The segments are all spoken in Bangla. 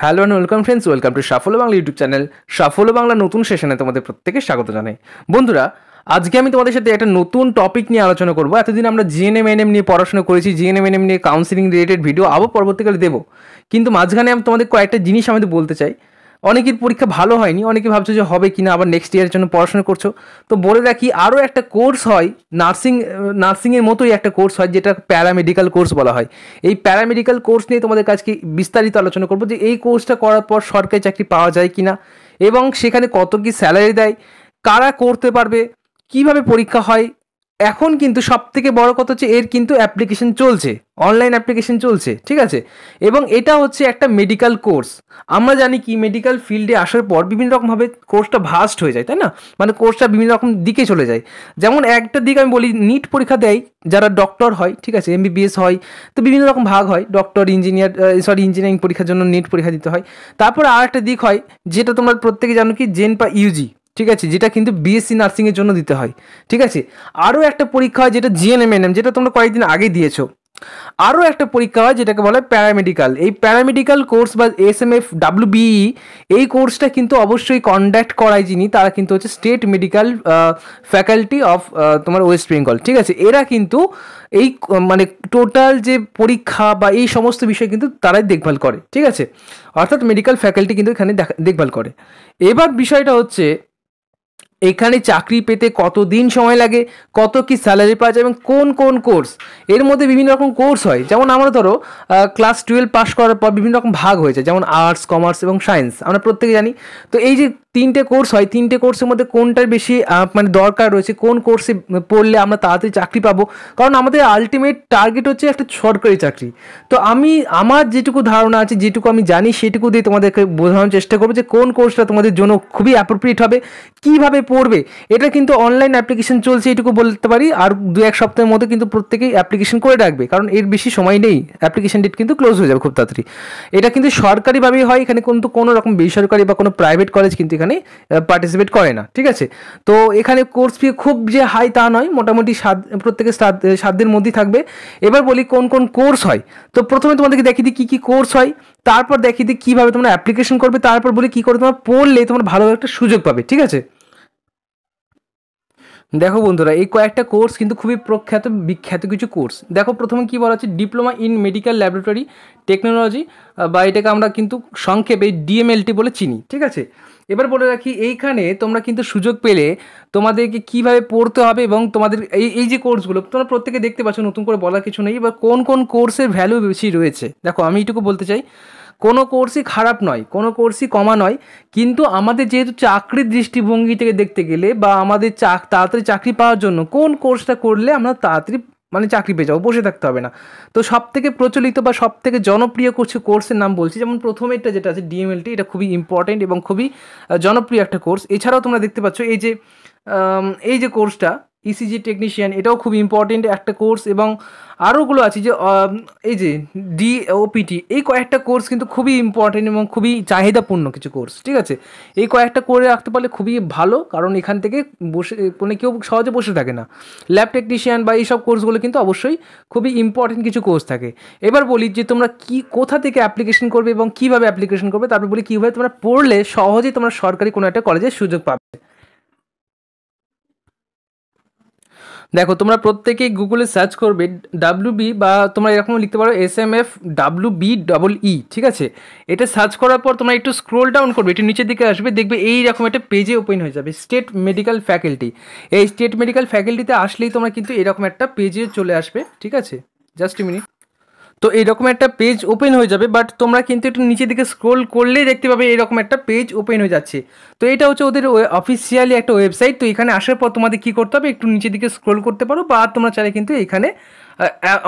Hello and welcome friends welcome to Safalya Bangla YouTube channel সাফল্য বাংলা নতুন সেশনে তোমাদের প্রত্যেকে স্বাগত জানাই। বন্ধুরা, আজকে আমি তোমাদের সাথে একটা নতুন টপিক নিয়ে আলোচনা করব। এতদিন আমরা জিএনএম এনএম নিয়ে পড়াশোনা করেছি জিএনএম এনএম নিয়ে কাউন্সিলিং রিলেটেড ভিডিও আবার পরবর্তীকালে দেবো। কিন্তু মাঝখানে আমি তোমাদের কয়েকটা জিনিস আমাদের বলতে চাই। অনেকের পরীক্ষা ভালো হয়নি, অনেকে ভাবছ যে হবে কি না আবার নেক্সট ইয়ারের জন্য পড়াশোনা করছ। তো বলে রাখি, আরও একটা কোর্স হয় নার্সিং নার্সিংয়ের মতোই একটা কোর্স হয়, যেটা প্যারামেডিক্যাল কোর্স বলা হয়। এই প্যারামেডিক্যাল কোর্স নিয়ে তোমাদের কাছে বিস্তারিত আলোচনা করব যে এই কোর্সটা করার পর সরকারি চাকরি পাওয়া যায় কি না এবং সেখানে কত কি স্যালারি দেয়, কারা করতে পারবে, কীভাবে পরীক্ষা হয় এখন কিন্তু সব থেকে বড় কথা হচ্ছে এর কিন্তু অ্যাপ্লিকেশন চলছে অনলাইন অ্যাপ্লিকেশন চলছে, ঠিক আছে? এবং এটা হচ্ছে একটা মেডিকেল কোর্স আমরা জানি কি মেডিকেল ফিল্ডে আসার পর বিভিন্ন রকমভাবে কোর্সটা ভাস্ট হয়ে যায়, তাই না? মানে কোর্সটা বিভিন্ন রকম দিকে চলে যায়। যেমন একটা দিক আমি বলি নিট পরীক্ষা দেয়, যারা ডক্টর হয়, ঠিক আছে এমবিবিএস হয়, তো বিভিন্ন রকম ভাগ হয় ডক্টর ইঞ্জিনিয়ার সরি ইঞ্জিনিয়ারিং পরীক্ষার জন্য নিট পরীক্ষা দিতে হয়। তারপর আর একটা দিক হয়, যেটা তোমরা প্রত্যেকে জানো কি জেন পা ইউজি ঠিক আছে, যেটা কিন্তু বিএসসি নার্সিংয়ের জন্য দিতে হয়। ঠিক আছে, আরও একটা পরীক্ষা হয় যেটা জিএনএমএনএম যেটা তোমরা কয়েকদিন আগে দিয়েছ। আরও একটা পরীক্ষা হয় যেটাকে বলা হয় প্যারামেডিক্যাল এই প্যারামেডিক্যাল কোর্স বা এস এম এফ ডাব্লিউবিই এই কোর্সটা কিন্তু অবশ্যই কন্ডাক্ট করায় যিনি, তারা কিন্তু হচ্ছে স্টেট মেডিকেল ফ্যাকাল্টি অফ তোমার ওয়েস্ট বেঙ্গল ঠিক আছে, এরা কিন্তু এই মানে টোটাল যে পরীক্ষা বা এই সমস্ত বিষয় কিন্তু তারাই দেখভাল করে। ঠিক আছে, অর্থাৎ মেডিকেল ফ্যাকাল্টি কিন্তু এখানে দেখভাল করে। এবার বিষয়টা হচ্ছে এখানে চাকরি পেতে কত দিন সময় লাগে, কত কি স্যালারি পাওয়া যায় এবং কোন কোন কোর্স এর মধ্যে বিভিন্ন রকম কোর্স হয়। যেমন আমরা ধরো ক্লাস টুয়েলভ পাস করার পর বিভিন্ন রকম ভাগ হয়েছে যেমন আর্টস কমার্স এবং সায়েন্স আমরা প্রত্যেকে জানি। তো এই যে তিনটে কোর্স হয়। তিনটে কোর্সের মধ্যে কোনটার বেশি মানে দরকার রয়েছে? কোন কোর্সে পড়লে আমরা তাড়াতাড়ি চাকরি পাবো? কারণ আমাদের আলটিমেট টার্গেট হচ্ছে একটা সরকারি চাকরি। তো আমি, আমার যেটুকু ধারণা আছে, যেটুকু আমি জানি, সেটুকু দিয়ে তোমাদেরকে বোঝানোর চেষ্টা করব যে কোন কোর্সটা তোমাদের জন্য খুবই অ্যাপ্রোপ্রিয়েট হবে, কীভাবে পড়বে। এটা কিন্তু অনলাইন অ্যাপ্লিকেশন চলছে, এটুকু বলতে পারি। আর দু এক সপ্তাহের মধ্যে কিন্তু প্রত্যেকেই অ্যাপ্লিকেশন করে রাখবে। কারণ এর বেশি সময় নেই। অ্যাপ্লিকেশন ডেট কিন্তু ক্লোজ হয়ে যাবে খুব তাড়াতাড়ি। এটা কিন্তু সরকারিভাবেই হয়। এখানে কিন্তু কোনো রকম বেসরকারি বা কোনো প্রাইভেট কলেজ কিন্তু এখানে পার্টিসিপেট করে না, ঠিক আছে? তো এখানে কোর্স ফি খুব যে হাই তা নয়, মোটামুটি সাত প্রত্যেকের সাত সাতদের মধ্যেই থাকবে। এবার বলি কোন কোন কোর্স হয়? তো প্রথমে তোমাদেরকে দেখিয়ে দিই কী কী কোর্স হয়, তারপর দেখিয়ে দিই কীভাবে তোমরা অ্যাপ্লিকেশন করবে, তারপর বলি কী করে তোমরা পড়লে তোমার ভালো একটা সুযোগ পাবে, ঠিক আছে? দেখো বন্ধুরা, এই কয়েকটা কোর্স কিন্তু খুবই প্রখ্যাত, বিখ্যাত কিছু কোর্স। দেখো প্রথমে কী বলা হচ্ছে? Diploma in medical laboratory technology বা এটাকে আমরা কিন্তু সংক্ষেপে ডিএমএলটি বলে চিনি, ঠিক আছে? এবার বলে রাখি, এইখানে তোমরা কিন্তু সুযোগ পেলে তোমাদেরকে কীভাবে পড়তে হবে এবং তোমাদের এই এই যে কোর্সগুলো, তোমরা প্রত্যেকে দেখতে পাচ্ছ, নতুন করে বলার কিছু নেই, এবার কোন কোন কোর্সের ভ্যালু বেশি রয়েছে? দেখো, আমি এইটুকু বলতে চাই। কোনো কোর্সই খারাপ নয়, কোনো কোর্সই কমা নয়, কিন্তু আমাদের যেহেতু চাকরির দৃষ্টিভঙ্গি থেকে দেখতে গেলে বা আমাদের চাক, তাড়াতাড়ি চাকরি পাওয়ার জন্য কোন কোর্সটা করলে আমরা তাড়াতাড়ি মানে চাকরি পেয়ে যাব, বসে থাকতে হবে না। তো সব থেকে প্রচলিত বা সব থেকে জনপ্রিয় কিছু কোর্সের নাম বলছি, যেমন প্রথমেরটা যেটা আছে ডিএমএলটি এটা খুবই ইম্পর্টেন্ট এবং খুবই জনপ্রিয় একটা কোর্স এছাড়াও তোমরা দেখতে পাচ্ছ এই যে এই যে কোর্সটা ইসিজি টেকনিশিয়ান এটাও খুব ইম্পর্টেন্ট একটা কোর্স এবং আরোগুলো আছে যে এই যে ডি ওপিটি এই কয়েকটা কোর্স কিন্তু খুবই ইম্পর্টেন্ট এবং খুবই চাহিদাপূর্ণ কিছু কোর্স ঠিক আছে? এই কয়েকটা করে রাখতে পারলে খুবই ভালো, কারণ এখান থেকে বসে মানে কেউ সহজে বসে থাকে না। ল্যাব টেকনিশিয়ান বা এইসব কোর্সগুলো কিন্তু অবশ্যই খুবই ইম্পর্টেন্ট কিছু কোর্স থাকে। এবার বলি যে, তোমরা কি, কোথা থেকে অ্যাপ্লিকেশন করবে এবং কীভাবে অ্যাপ্লিকেশন করবে, তারপর বলি কীভাবে তোমরা পড়লে সহজেই তোমরা সরকারি কোনো একটা কলেজের সুযোগ পাবে। দেখো, তোমরা প্রত্যেকেই গুগলে সার্চ করবে ডাব্লু বি বা তোমরা এরকম লিখতে পারো S M F W B double E ঠিক আছে? এটা সার্চ করার পর তোমরা একটু স্ক্রোল ডাউন করবে, একটু নিচের দিকে আসবে, দেখবে এই রকম একটা পেজে ওপেন হয়ে যাবে স্টেট মেডিকেল ফ্যাকাল্টি এই স্টেট মেডিকেল ফ্যাকাল্টিতে আসলেই তোমরা কিন্তু এরকম একটা পেজে চলে আসবে, ঠিক আছে? জাস্ট মিনিট তো এরকম একটা পেজ ওপেন হয়ে যাবে বাট তোমরা কিন্তু একটু নিচের দিকে স্ক্রোল করলেই দেখতে পাবে এরকম একটা পেজ ওপেন হয়ে যাচ্ছে। তো এটা হচ্ছে ওদের অফিসিয়ালি একটা ওয়েবসাইট তো এখানে আসার পর তোমাদের কী করতে হবে? একটু নিচের দিকে স্ক্রোল করতে পারো, বা তোমরা চাইলে কিন্তু এখানে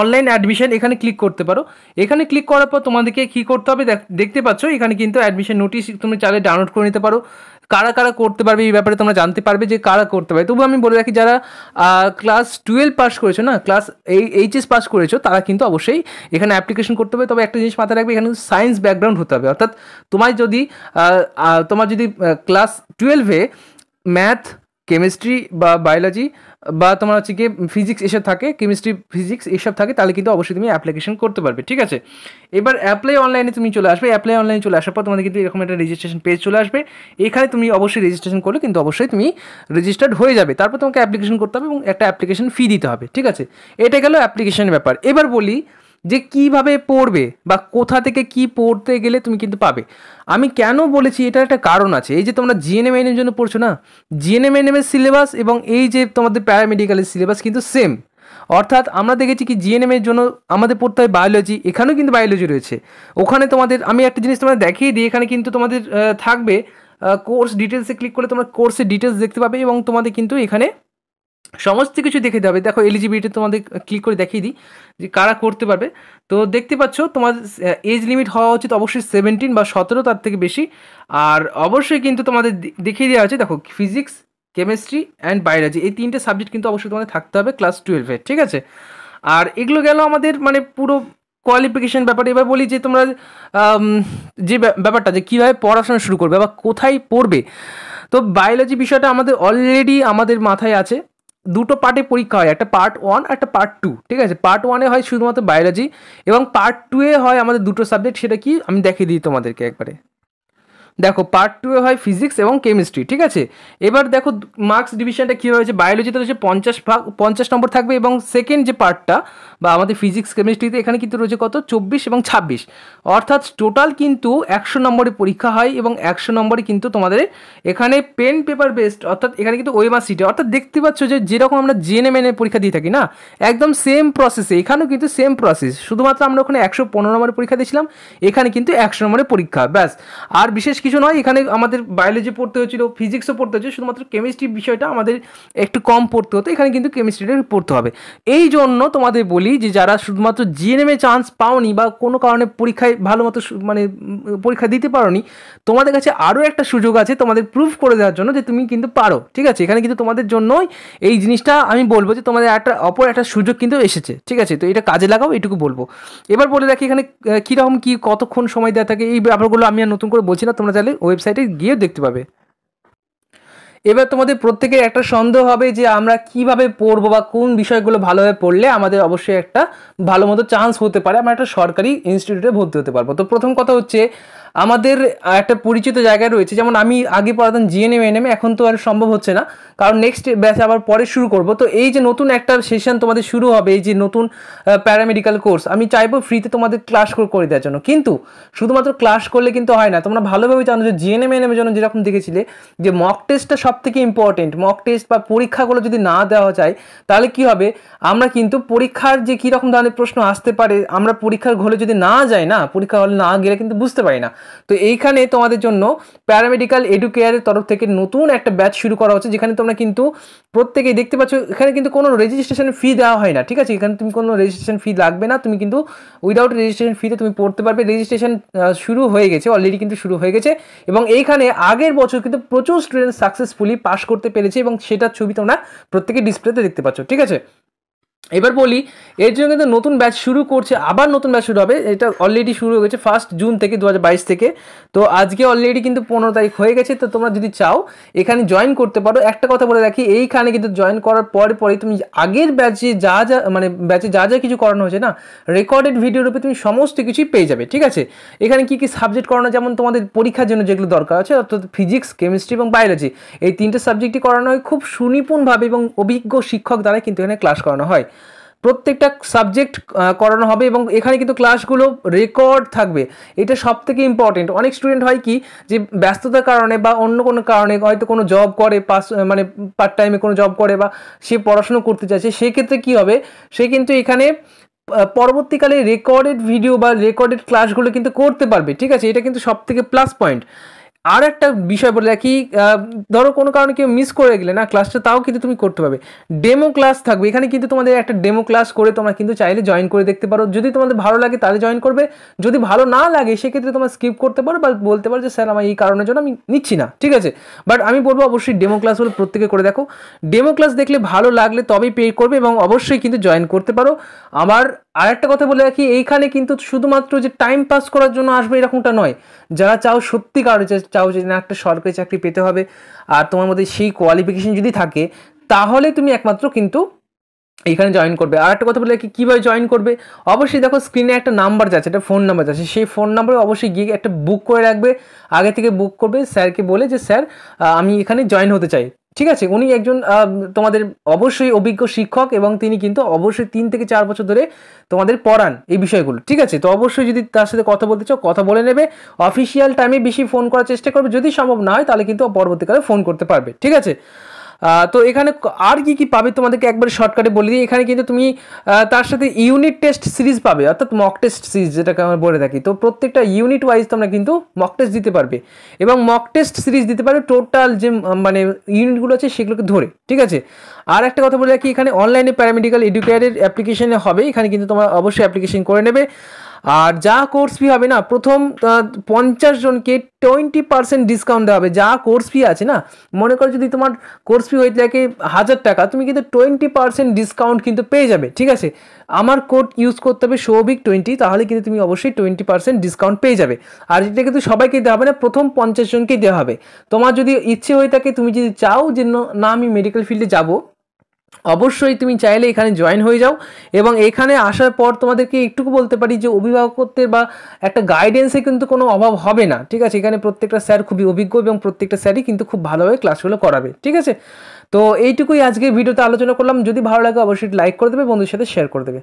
অনলাইন অ্যাডমিশন এখানে ক্লিক করতে পারো। এখানে ক্লিক করার পর তোমাদেরকে কী করতে হবে? দেখতে পাচ্ছ, এখানে কিন্তু অ্যাডমিশন নোটিশ তুমি চাইলে ডাউনলোড করে নিতে পারো। কারা কারা করতে পারবে এই ব্যাপারে তোমরা জানতে পারবে যে কারা করতে পারবে। তবু আমি বলে রাখি, যারা ক্লাস টুয়েলভ পাস করেছ না ক্লাস এই এইচএস পাস করেছ, তারা কিন্তু অবশ্যই এখানে অ্যাপ্লিকেশন করতে হবে। তবে একটা জিনিস মাথায় রাখবে, এখানে সায়েন্স ব্যাকগ্রাউন্ড হতে হবে। অর্থাৎ তোমার যদি তোমার যদি ক্লাস টুয়েলভে ম্যাথ কেমিস্ট্রি বা বায়োলজি বা তোমার হচ্ছে গিয়ে ফিজিক্স এসব থাকে, কেমিস্ট্রি, ফিজিক্স এসব থাকে, তাহলে কিন্তু অবশ্যই তুমি অ্যাপ্লিকেশন করতে পারবে, ঠিক আছে? এবার অ্যাপ্লাই অনলাইনে তুমি চলে আসবে অ্যাপ্লাই অনলাইনে চলে আসার পর তোমাদের কিন্তু এরকম একটা রেজিস্ট্রেশন পেজ চলে আসবে, এখানে তুমি অবশ্যই রেজিস্ট্রেশন করলে কিন্তু অবশ্যই তুমি রেজিস্টার্ড হয়ে যাবে, তারপর তোমাকে অ্যাপ্লিকেশন করতে হবে এবং একটা অ্যাপ্লিকেশন ফি দিতে হবে, ঠিক আছে? এটা গেল অ্যাপ্লিকেশনের ব্যাপার। এবার বলি যে কীভাবে পড়বে বা কোথা থেকে কি পড়তে গেলে তুমি কিন্তু পাবে। আমি কেন বলেছি এটার একটা কারণ আছে, এই যে তোমরা জিএনএম জন্য পড়ছো না? জিএনএম এর সিলেবাস এবং এই যে তোমাদের প্যারামেডিক্যালের সিলেবাস কিন্তু সেম অর্থাৎ আমরা দেখেছি কি জিএনএম এর জন্য আমাদের পড়তে হয় বায়োলজি এখানেও কিন্তু বায়োলজি রয়েছে। ওখানে তোমাদের, আমি একটা জিনিস তোমাদের দেখিয়ে দিই, এখানে কিন্তু তোমাদের থাকবে কোর্স ডিটেলসে ক্লিক করলে তোমরা কোর্সের ডিটেলস দেখতে পাবে এবং তোমাদের কিন্তু এখানে সমস্ত কিছু দেখে দেবে দেখো এলিজিবিলিটি তোমাদের ক্লিক করে দেখিয়ে দিই যে কারা করতে পারবে। তো দেখতে পাচ্ছ, তোমার এজ লিমিট হওয়া উচিত অবশ্যই সেভেন্টিন বা সতেরো, তার থেকে বেশি। আর অবশ্যই কিন্তু তোমাদের দেখিয়ে দেওয়া আছে, দেখো ফিজিক্স কেমিস্ট্রি অ্যান্ড বায়োলজি এই তিনটে সাবজেক্ট কিন্তু অবশ্যই তোমাদের থাকতে হবে ক্লাস টুয়েলভে ঠিক আছে? আর এগুলো গেল আমাদের মানে পুরো কোয়ালিফিকেশান ব্যাপারে। এবার বলি যে তোমরা যে ব্যাপারটা যে কীভাবে পড়াশোনা শুরু করবে বা কোথায় পড়বে। তো বায়োলজি বিষয়টা আমাদের অলরেডি আমাদের মাথায় আছে। দুটো পার্টে পরীক্ষা হয়, একটা পার্ট ওয়ান একটা পার্ট টু ঠিক আছে? পার্ট ওয়ানে হয় শুধুমাত্র বায়োলজি এবং পার্ট টুয়ে হয় আমাদের দুটো সাবজেক্ট সেটা কি? আমি দেখিয়ে দিই তোমাদেরকে একবারে। দেখো পার্ট টুয়ে হয় ফিজিক্স এবং কেমিস্ট্রি ঠিক আছে? এবার দেখো মার্কস ডিভিশনটা কী হয়েছে বায়োলজিতে রয়েছে পঞ্চাশ ভাগ, পঞ্চাশ নম্বর থাকবে এবং সেকেন্ড যে পার্টটা বা আমাদের ফিজিক্স কেমিস্ট্রিতে এখানে কিন্তু রয়েছে কত? চব্বিশ এবং ছাব্বিশ। অর্থাৎ টোটাল কিন্তু একশো নম্বরে পরীক্ষা হয় এবং একশো নম্বরে কিন্তু তোমাদের এখানে পেন পেপার বেসড অর্থাৎ এখানে কিন্তু ওয়েমার সিটে অর্থাৎ দেখতে পাচ্ছ যে যেরকম আমরা জেনে মেনে পরীক্ষা দিয়ে থাকি না, একদম সেম প্রসেসে এখানেও কিন্তু সেম প্রসেস শুধুমাত্র আমরা ওখানে একশো পনেরো নম্বরের পরীক্ষা দিয়েছিলাম, এখানে কিন্তু একশো নম্বরের পরীক্ষা, ব্যাস। আর বিশেষ কিছু নয়, এখানে আমাদের বায়োলজি পড়তে হয়েছিল ফিজিক্সও পড়তে হয়েছিল, শুধুমাত্র কেমিস্ট্রি বিষয়টা আমাদের একটু কম পড়তে হতো, এখানে কিন্তু কেমিস্ট্রিটা পড়তে হবে। এই জন্য তোমাদের বলি যে যারা শুধুমাত্র জিএনএমে চান্স পাওনি বা কোনো কারণে পরীক্ষায় ভালো মতো মানে পরীক্ষা দিতে পারোনি, তোমাদের কাছে আরও একটা সুযোগ আছে তোমাদের প্রুফ করে দেওয়ার জন্য যে তুমি কিন্তু পারো, ঠিক আছে? এখানে কিন্তু তোমাদের জন্যই এই জিনিসটা আমি বলব যে তোমাদের একটা, অপর একটা সুযোগ কিন্তু এসেছে, ঠিক আছে? তো এটা কাজে লাগাও, এটুকু বলব। এবার বলে রাখি এখানে কীরকম, কী, কতক্ষণ সময় দেওয়া থাকে, এই ব্যাপারগুলো আমি আর নতুন করে বলছি না, তোমরা চাইলে ওয়েবসাইটে গিয়ে দেখতে পাবে। এবার তোমাদের প্রত্যেকের একটা সন্দেহ হবে যে আমরা কীভাবে পড়ব বা কোন বিষয়গুলো ভালোভাবে পড়লে আমাদের অবশ্যই একটা ভালো মতো চান্স হতে পারে। আমরা একটা সরকারি ইনস্টিটিউটে ভর্তি হতে পারব। তো প্রথম কথা হচ্ছে আমাদের একটা পরিচিত জায়গায় রয়েছে, যেমন আমি আগে পড়াতাম জিএনএম এনএম এখন তো আর সম্ভব হচ্ছে না। কারণ নেক্সট ব্যাচ আবার পরে শুরু করব। তো এই যে নতুন একটা সেশন তোমাদের শুরু হবে, এই যে নতুন প্যারামেডিক্যাল কোর্স আমি চাইব ফ্রিতে তোমাদের ক্লাস করে দেওয়ার জন্য। কিন্তু শুধুমাত্র ক্লাস করলে কিন্তু হয় না। তোমরা ভালোভাবে জানো যে জিএনএম এনএম এর জন্য যেরকম দেখেছিলে, যে মক টেস্টটা সব থেকে ইম্পর্টেন্ট মক টেস্ট বা পরীক্ষাগুলো যদি না দেওয়া যায়, তাহলে কি হবে? আমরা কিন্তু পরীক্ষার যে কীরকম ধরনের প্রশ্ন আসতে পারে, আমরা পরীক্ষার ঘরে যদি না যাই না, পরীক্ষা হলে না গেলে কিন্তু বুঝতে পারি না। তো এইখানে তোমাদের জন্য প্যারামেডিক্যাল এডুকেয়ারের তরফ থেকে নতুন একটা ব্যাচ শুরু করা হচ্ছে, যেখানে তোমরা কিন্তু প্রত্যেকেই দেখতে পাচ্ছ, এখানে কিন্তু কোনো রেজিস্ট্রেশন ফি দেওয়া হয় না, ঠিক আছে? এখানে তুমি কোনো রেজিস্ট্রেশন ফি লাগবে না, তুমি কিন্তু উইদাউট রেজিস্ট্রেশন ফিতে তুমি পড়তে পারবে রেজিস্ট্রেশন শুরু হয়ে গেছে অলরেডি কিন্তু শুরু হয়ে গেছে, এবং এইখানে আগের বছর কিন্তু প্রচুর স্টুডেন্ট সাকসেসফুলি পাস করতে পেরেছে, এবং সেটার ছবি তোমরা প্রত্যেকে ডিসপ্লেতে দেখতে পাচ্ছ, ঠিক আছে? এবার বলি, এর জন্য কিন্তু নতুন ব্যাচ শুরু করছে, আবার নতুন ব্যাচ শুরু হবে। এটা অলরেডি শুরু হয়ে গেছে ফার্স্ট জুন থেকে দু হাজার বাইশ থেকে। তো আজকে অলরেডি কিন্তু পনেরো তারিখ হয়ে গেছে, তো তোমরা যদি চাও, এখানে জয়েন করতে পারো। একটা কথা বলে রাখি, এইখানে কিন্তু জয়েন করার পরে পরে তুমি আগের ব্যাচে যা যা মানে ব্যাচে যা যা কিছু করানো হয়েছে না রেকর্ডেড ভিডিওর রূপে তুমি সমস্ত কিছুই পেয়ে যাবে, ঠিক আছে? এখানে কি কি সাবজেক্ট করানো, যেমন তোমাদের পরীক্ষার জন্য যেগুলো দরকার আছে, অর্থাৎ ফিজিক্স কেমিস্ট্রি এবং বায়োলজি এই তিনটে সাবজেক্টই করানো হয় খুব সুনিপুণভাবে এবং অভিজ্ঞ শিক্ষক দ্বারা কিন্তু এখানে ক্লাস করানো হয়। প্রত্যেকটা সাবজেক্ট করানো হবে এবং এখানে কিন্তু ক্লাসগুলো রেকর্ড থাকবে। এটা সব থেকে ইম্পর্টেন্ট অনেক স্টুডেন্ট হয় কি যে ব্যস্ততার কারণে বা অন্য কোনো কারণে হয়তো কোনো জব করে পাস মানে পার্ট টাইমে কোনো জব করে বা সে পড়াশুনো করতে চাইছে, সেক্ষেত্রে কী হবে? সে কিন্তু এখানে পরবর্তীকালে রেকর্ডেড ভিডিও বা রেকর্ডেড ক্লাসগুলো কিন্তু করতে পারবে। ঠিক আছে? এটা কিন্তু সব থেকে প্লাস পয়েন্ট আর একটা বিষয় বলে রাখি ধরো কোনো কারণে কেউ মিস করে গেলে না ক্লাসটা তাও কিন্তু তুমি করতে পারবে। ডেমো ক্লাস থাকবে, এখানে কিন্তু তোমাদের একটা ডেমো ক্লাস করে তোমরা কিন্তু চাইলে জয়েন করে দেখতে পারো। যদি তোমাদের ভালো লাগে তাহলে জয়েন করবে, যদি ভালো না লাগে সেক্ষেত্রে তোমরা স্কিপ করতে পারো বা বলতে পারো যে, স্যার, আমার এই কারণের জন্য আমি নিচ্ছি না। ঠিক আছে? বাট আমি বলব অবশ্যই ডেমো ক্লাসগুলো প্রত্যেকে করে দেখো। ডেমো ক্লাস দেখলে ভালো লাগলে তবেই পে করবে এবং অবশ্যই কিন্তু জয়েন করতে পারো। আমার আর একটা কথা বলে রাখি, এইখানে কিন্তু শুধুমাত্র যে টাইম পাস করার জন্য আসবে এরকমটা নয়। যারা চাও সত্যিকার চাও যে না, একটা সরকারি চাকরি পেতে হবে। আর তোমার মধ্যে সেই কোয়ালিফিকেশন যদি থাকে, তাহলে তুমি একমাত্র কিন্তু এখানে জয়েন করবে। আর একটা কথা বলে কি কীভাবে জয়েন করবে? অবশ্যই দেখো স্ক্রিনে একটা নাম্বার যাচ্ছে, একটা ফোন নাম্বার যাচ্ছে। সেই ফোন নাম্বারে অবশ্যই গিয়ে একটা বুক করে রাখবে। আগে থেকে বুক করবে। স্যারকে বলে যে, স্যার আমি এখানে জয়েন হতে চাই। ঠিক আছে, উনি একজন তোমাদের অবশ্যই অভিজ্ঞ শিক্ষক এবং তিনি কিন্তু অবশ্যই তিন থেকে চার বছর ধরে তোমাদের পড়ান এই বিষয়গুলো, ঠিক আছে? তো অবশ্যই যদি তার সাথে কথা বলতে চাও, কথা বলে নেবে। অফিসিয়াল টাইমে বেশি ফোন করার চেষ্টা করবে। যদি সম্ভব না হয়, তাহলে কিন্তু পরবর্তীকালে ফোন করতে পারবে, ঠিক আছে? তো এখানে আর কি কি পাবে তোমাদেরকে একবার শর্টকাটে বলে দিই। এখানে কিন্তু তুমি তার সাথে ইউনিট টেস্ট সিরিজ পাবে, অর্থাৎ মক টেস্ট সিরিজ যেটাকে আমরা বলে থাকি। তো প্রত্যেকটা ইউনিট ওয়াইজ তোমরা কিন্তু মক টেস্ট দিতে পারবে এবং মক টেস্ট সিরিজ দিতে পারবে টোটাল যে মানে ইউনিটগুলো আছে সেগুলোকে ধরে, ঠিক আছে? আর একটা কথা বলে রাখি, এখানে অনলাইনে প্যারামেডিক্যাল এডুকেয়ারের অ্যাপ্লিকেশনে হবে। এখানে কিন্তু তোমরা অবশ্যই অ্যাপ্লিকেশন করে নেবে। আর যা কোর্স ফি হবে না, প্রথম পঞ্চাশ জনকে টোয়েন্টি পার্সেন্ট ডিসকাউন্ট দেওয়া হবে। যা কোর্স ফি আছে না, মনে করো যদি তোমার কোর্স ফি হয়ে থাকে হাজার টাকা, তুমি কিন্তু টোয়েন্টি পার্সেন্ট ডিসকাউন্ট কিন্তু পেয়ে যাবে, ঠিক আছে? আমার কোড ইউজ করতে হবে সৌভিক টোয়েন্টি তাহলে কিন্তু তুমি অবশ্যই টোয়েন্টি পার্সেন্ট ডিসকাউন্ট পেয়ে যাবে। আর এটা কিন্তু সবাইকে দেওয়া হবে না, প্রথম পঞ্চাশ জনকেই দেওয়া হবে। তোমার যদি ইচ্ছে হয়ে থাকে, তুমি যদি চাও যে, না আমি মেডিকেল ফিল্ডে যাব অবশ্যই তুমি চাইলে এখানে জয়েন হয়ে যাও এবং এখানে আসার পর তোমাদেরকে একটুকু বলতে পারি যে অভিভাবকত্বের বা একটা গাইডেন্সে কিন্তু কোনো অভাব হবে না, ঠিক আছে? এখানে প্রত্যেকটা স্যার খুবই অভিজ্ঞ এবং প্রত্যেকটা স্যারই কিন্তু খুব ভালোভাবে ক্লাসগুলো করাবে, ঠিক আছে? তো এইটুকুই আজকে ভিডিওতে আলোচনা করলাম। যদি ভালো লাগে অবশ্যই লাইক করে দেবে বন্ধুর সাথে শেয়ার করে দেবে।